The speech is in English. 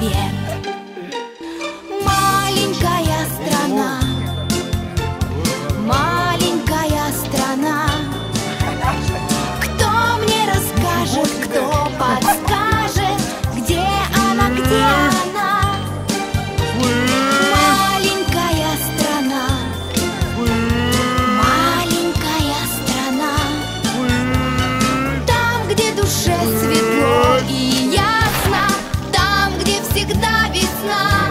bien. not